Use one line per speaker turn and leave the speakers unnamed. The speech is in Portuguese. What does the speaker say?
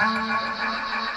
Música